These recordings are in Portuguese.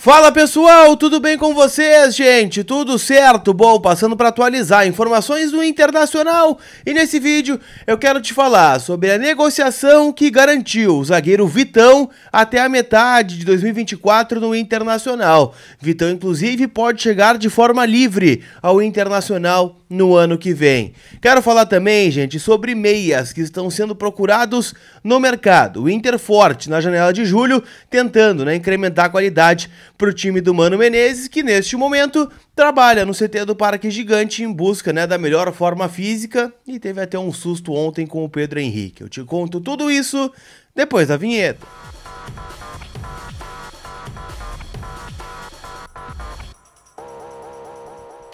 Fala pessoal, tudo bem com vocês, gente? Tudo certo? Bom, passando para atualizar informações do Internacional e nesse vídeo eu quero te falar sobre a negociação que garantiu o zagueiro Vitão até a metade de 2024 no Internacional. Vitão, inclusive, pode chegar de forma livre ao Internacional no ano que vem. Quero falar também, gente, sobre meias que estão sendo procurados no mercado. O Inter forte na janela de julho, tentando né, incrementar a qualidade para o time do Mano Menezes, que neste momento trabalha no CT do Parque Gigante em busca né, da melhor forma física e teve até um susto ontem com o Pedro Henrique. Eu te conto tudo isso depois da vinheta.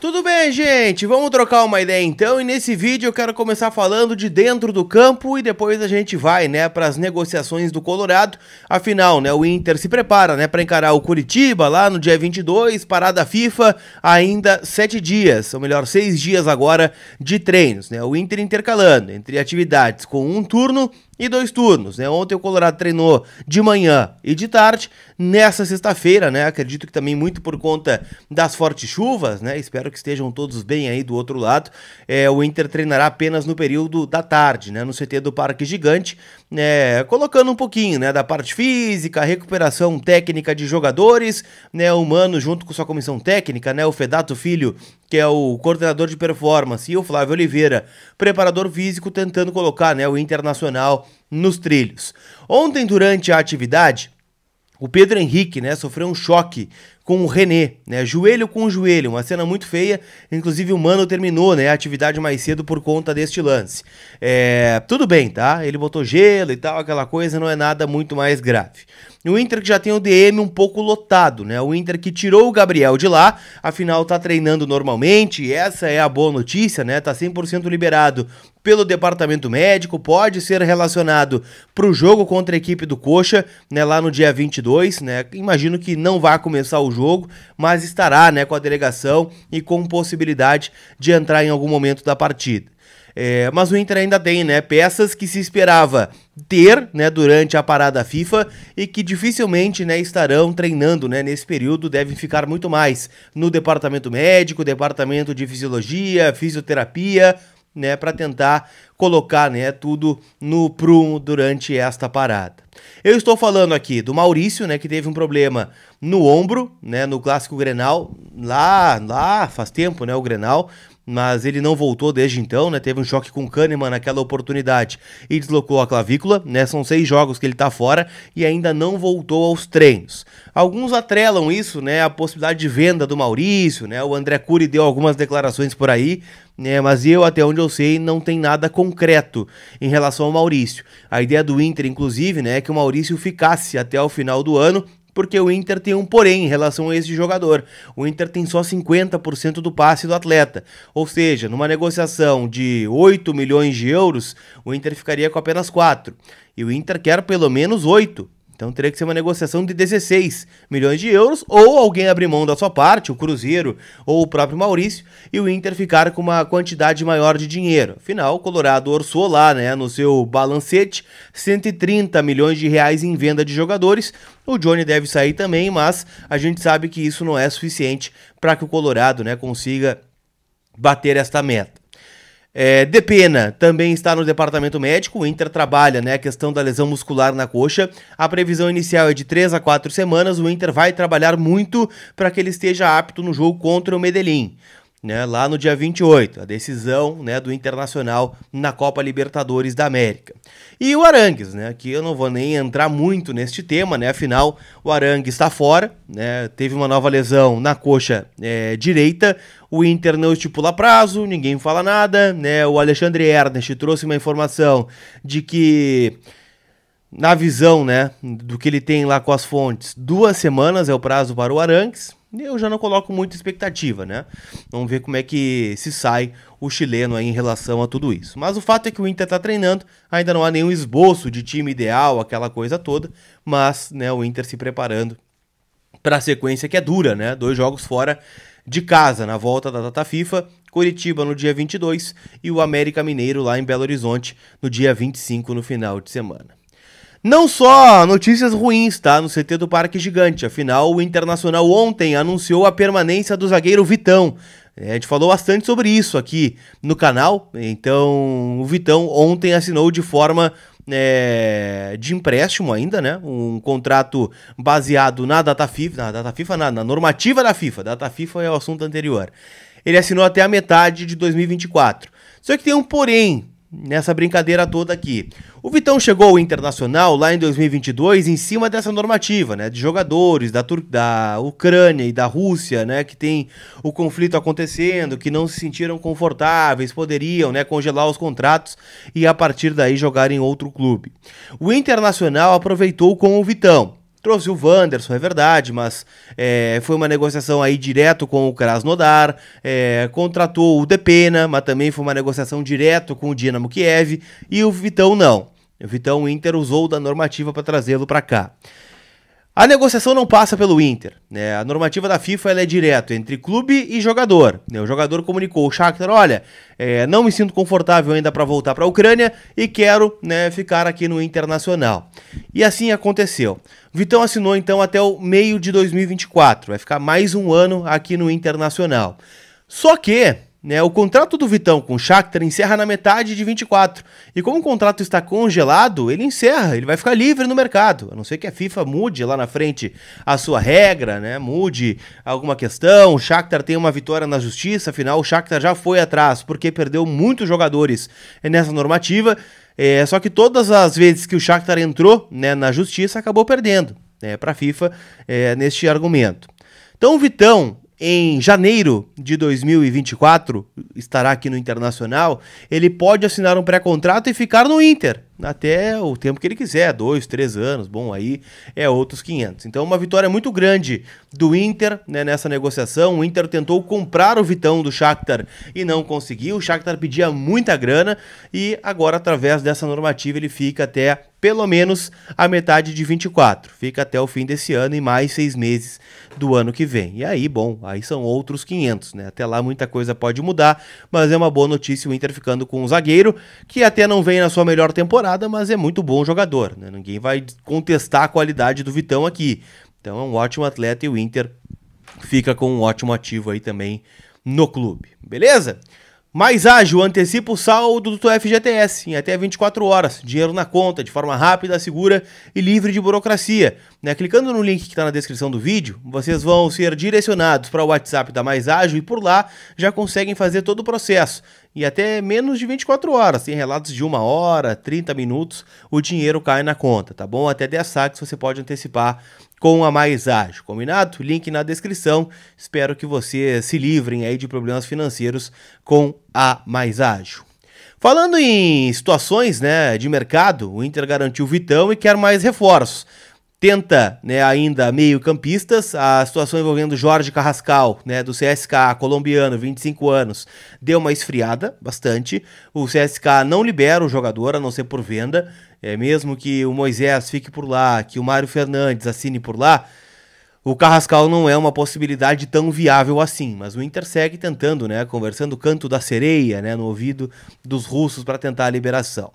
Tudo bem, gente? Vamos trocar uma ideia então. E nesse vídeo eu quero começar falando de dentro do campo e depois a gente vai, né, para as negociações do Colorado. Afinal, né, o Inter se prepara, né, para encarar o Curitiba lá no dia 22, parada FIFA, ainda sete dias, ou melhor, seis dias agora de treinos, né? O Inter intercalando entre atividades com um turno e dois turnos, né? Ontem o Colorado treinou de manhã e de tarde. Nessa sexta-feira, né? Acredito que também muito por conta das fortes chuvas, né? Espero que estejam todos bem aí do outro lado. É, o Inter treinará apenas no período da tarde, né? No CT do Parque Gigante, né? Colocando um pouquinho, né? Da parte física, recuperação técnica de jogadores, né? O Mano junto com sua comissão técnica, né? O Fedato Filho que é o coordenador de performance, e o Flávio Oliveira, preparador físico, tentando colocar né, o Internacional nos trilhos. Ontem, durante a atividade, o Pedro Henrique né, sofreu um choque com o René, né? Joelho com joelho, uma cena muito feia. Inclusive o Mano terminou, né, a atividade mais cedo por conta deste lance. É, tudo bem, tá? Ele botou gelo e tal, aquela coisa, não é nada muito mais grave. O Inter que já tem o DM um pouco lotado, né? O Inter que tirou o Gabriel de lá, afinal tá treinando normalmente, essa é a boa notícia, né? Tá 100% liberado pelo departamento médico, pode ser relacionado para o jogo contra a equipe do Coxa, né, lá no dia 22, né? Imagino que não vai começar o jogo, mas estará, né, com a delegação e com possibilidade de entrar em algum momento da partida. É, mas o Inter ainda tem, né, peças que se esperava ter, né, durante a parada FIFA e que dificilmente, né, estarão treinando, né, nesse período, devem ficar muito mais no departamento médico, departamento de fisiologia, fisioterapia, né, para tentar colocar, né, tudo no prumo durante esta parada. Eu estou falando aqui do Maurício, né, que teve um problema no ombro, né, no clássico Grenal, lá, lá faz tempo, né, o Grenal, mas ele não voltou desde então, né? Teve um choque com o Kahneman naquela oportunidade e deslocou a clavícula, né? São seis jogos que ele tá fora e ainda não voltou aos treinos. Alguns atrelam isso, né? A possibilidade de venda do Maurício, né? O André Cury deu algumas declarações por aí, né? Mas eu, até onde eu sei, não tem nada concreto em relação ao Maurício. A ideia do Inter, inclusive, né? É que o Maurício ficasse até o final do ano porque o Inter tem um porém em relação a esse jogador. O Inter tem só 50% do passe do atleta. Ou seja, numa negociação de 8 milhões de euros, o Inter ficaria com apenas 4. E o Inter quer pelo menos 8. Então teria que ser uma negociação de 16 milhões de euros, ou alguém abrir mão da sua parte, o Cruzeiro ou o próprio Maurício, e o Inter ficar com uma quantidade maior de dinheiro. Afinal, o Colorado orçou lá, né, no seu balancete, 130 milhões de reais em venda de jogadores. O Johnny deve sair também, mas a gente sabe que isso não é suficiente para que o Colorado, né, consiga bater esta meta. É, Depena também está no departamento médico. O Inter trabalha né, a questão da lesão muscular na coxa. A previsão inicial é de 3 a 4 semanas. O Inter vai trabalhar muito para que ele esteja apto no jogo contra o Medellín né, lá no dia 28, a decisão né, do Internacional na Copa Libertadores da América. E o Arangues, né, aqui eu não vou nem entrar muito neste tema, né, afinal o Arangues está fora, né, teve uma nova lesão na coxa é, direita, o Inter não estipula prazo, ninguém fala nada, né, o Alexandre Ernest trouxe uma informação de que na visão, né, do que ele tem lá com as fontes, duas semanas é o prazo para o Arangues, eu já não coloco muita expectativa, né? Vamos ver como é que se sai o chileno em relação a tudo isso. Mas o fato é que o Inter está treinando, ainda não há nenhum esboço de time ideal, aquela coisa toda, mas né, o Inter se preparando para a sequência que é dura, né? Dois jogos fora de casa na volta da data FIFA, Curitiba no dia 22 e o América Mineiro lá em Belo Horizonte no dia 25 no final de semana. Não só notícias ruins, tá? No CT do Parque Gigante. Afinal, o Internacional ontem anunciou a permanência do zagueiro Vitão. É, a gente falou bastante sobre isso aqui no canal. Então, o Vitão ontem assinou de forma é, de empréstimo ainda, né? Um contrato baseado na data FIFA, na data FIFA, na, na normativa da FIFA. Data FIFA é o assunto anterior. Ele assinou até a metade de 2024. Só que tem um porém nessa brincadeira toda aqui. O Vitão chegou ao Internacional lá em 2022 em cima dessa normativa, né, de jogadores da, Tur da Ucrânia e da Rússia, né, que tem o conflito acontecendo, que não se sentiram confortáveis, poderiam, né, congelar os contratos e a partir daí jogar em outro clube. O Internacional aproveitou com o Vitão. Trouxe o Wanderson, é verdade, mas é, foi uma negociação aí direto com o Krasnodar, é, contratou o Depena, mas também foi uma negociação direto com o Dinamo Kiev, e o Vitão não. O Vitão o Inter usou da normativa para trazê-lo para cá. A negociação não passa pelo Inter. Né? A normativa da FIFA é direto entre clube e jogador. Né? O jogador comunicou o Shakhtar, olha, é, não me sinto confortável ainda para voltar para a Ucrânia e quero né, ficar aqui no Internacional. E assim aconteceu. Vitão assinou então até o meio de 2024. Vai ficar mais um ano aqui no Internacional. Só que né, o contrato do Vitão com o Shakhtar encerra na metade de 24. E como o contrato está congelado, ele encerra, ele vai ficar livre no mercado. A não ser que a FIFA mude lá na frente a sua regra, né, mude alguma questão. O Shakhtar tem uma vitória na justiça, afinal o Shakhtar já foi atrás porque perdeu muitos jogadores nessa normativa. É, só que todas as vezes que o Shakhtar entrou né, na justiça, acabou perdendo né, para a FIFA é, neste argumento. Então o Vitão em janeiro de 2024, estará aqui no Internacional, ele pode assinar um pré-contrato e ficar no Inter até o tempo que ele quiser, dois, três anos, bom, aí é outros 500. Então uma vitória muito grande do Inter né, nessa negociação, o Inter tentou comprar o Vitão do Shakhtar e não conseguiu, o Shakhtar pedia muita grana e agora através dessa normativa ele fica até pelo menos a metade de 24. Fica até o fim desse ano e mais seis meses do ano que vem. E aí, bom, aí são outros 500, né? Até lá muita coisa pode mudar, mas é uma boa notícia o Inter ficando com um zagueiro que até não vem na sua melhor temporada, mas é muito bom jogador, né? Ninguém vai contestar a qualidade do Vitão aqui. Então é um ótimo atleta e o Inter fica com um ótimo ativo aí também no clube. Beleza? Mais ágil, antecipa o saldo do teu FGTS em até 24 horas. Dinheiro na conta, de forma rápida, segura e livre de burocracia. Né? Clicando no link que está na descrição do vídeo, vocês vão ser direcionados para o WhatsApp da Mais Ágil e por lá já conseguem fazer todo o processo. E até menos de 24 horas, tem relatos de uma hora, 30 minutos, o dinheiro cai na conta, tá bom? Até 10 saques você pode antecipar com a Mais Ágil, combinado? Link na descrição. Espero que vocês se livrem aí de problemas financeiros com a Mais Ágil. Falando em situações né, de mercado, o Inter garantiu Vitão e quer mais reforços tenta né, ainda meio-campistas. A situação envolvendo Jorge Carrascal, né, do CSK, colombiano, 25 anos, deu uma esfriada bastante. O CSK não libera o jogador, a não ser por venda. É, mesmo que o Moisés fique por lá, que o Mário Fernandes assine por lá, o Carrascal não é uma possibilidade tão viável assim, mas o Inter segue tentando, né, conversando o canto da sereia, né, no ouvido dos russos para tentar a liberação.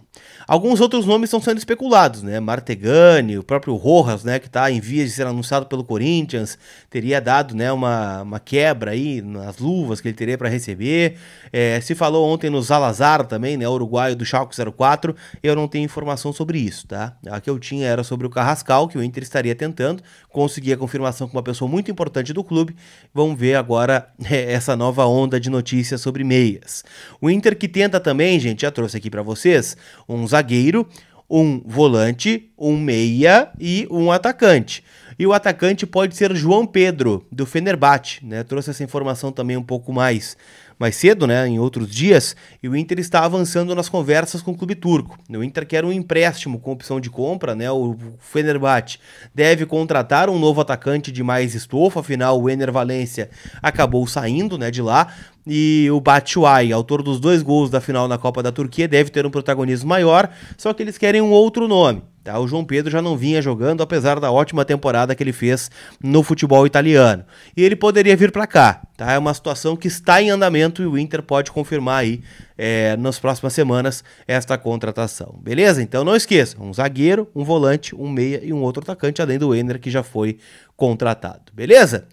Alguns outros nomes estão sendo especulados, né, Martegani, o próprio Rojas, né, que está em vias de ser anunciado pelo Corinthians, teria dado, né, uma, uma quebra aí nas luvas que ele teria para receber. É, se falou ontem no Zalazar também, né, uruguaio do Schalke 04, eu não tenho informação sobre isso, tá? A que eu tinha era sobre o Carrascal, que o Inter estaria tentando, consegui a confirmação com uma pessoa muito importante do clube. Vamos ver agora é, essa nova onda de notícias sobre meias. O Inter que tenta também, gente, já trouxe aqui para vocês, um zagueiro, um volante, um meia e um atacante. E o atacante pode ser João Pedro, do Fenerbahçe, né? Trouxe essa informação também um pouco mais mais cedo, né, em outros dias, e o Inter está avançando nas conversas com o clube turco. O Inter quer um empréstimo com opção de compra, né, o Fenerbahçe deve contratar um novo atacante de mais estofo, afinal o Ener Valência acabou saindo, né, de lá, e o Batshuayi, autor dos dois gols da final na Copa da Turquia, deve ter um protagonismo maior, só que eles querem um outro nome. Tá? O João Pedro já não vinha jogando, apesar da ótima temporada que ele fez no futebol italiano. E ele poderia vir para cá. Tá? É uma situação que está em andamento e o Inter pode confirmar aí é, nas próximas semanas esta contratação. Beleza? Então não esqueça, um zagueiro, um volante, um meia e um outro atacante, além do Ender que já foi contratado. Beleza?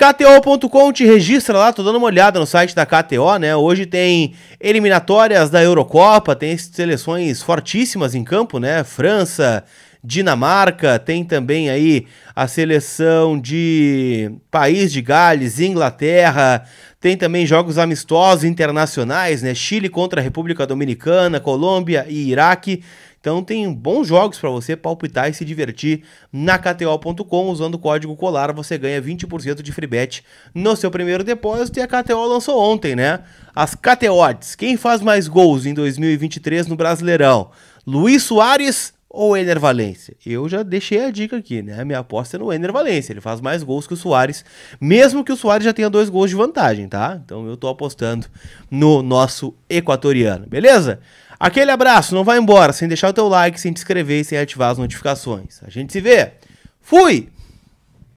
KTO.com te registra lá, tô dando uma olhada no site da KTO, né? Hoje tem eliminatórias da Eurocopa, tem seleções fortíssimas em campo, né? França, Dinamarca, tem também aí a seleção de País de Gales, Inglaterra, tem também jogos amistosos internacionais, né? Chile contra a República Dominicana, Colômbia e Iraque. Então tem bons jogos para você palpitar e se divertir na KTO.com. Usando o código COLAR você ganha 20% de free bet no seu primeiro depósito. E a KTO lançou ontem, né? As KTOs. Quem faz mais gols em 2023 no Brasileirão? Luiz Soares ou Ener Valência? Eu já deixei a dica aqui, né? Minha aposta é no Ener Valência. Ele faz mais gols que o Soares, mesmo que o Soares já tenha dois gols de vantagem, tá? Então eu tô apostando no nosso equatoriano, beleza? Aquele abraço, não vai embora sem deixar o teu like, sem te inscrever e sem ativar as notificações. A gente se vê. Fui!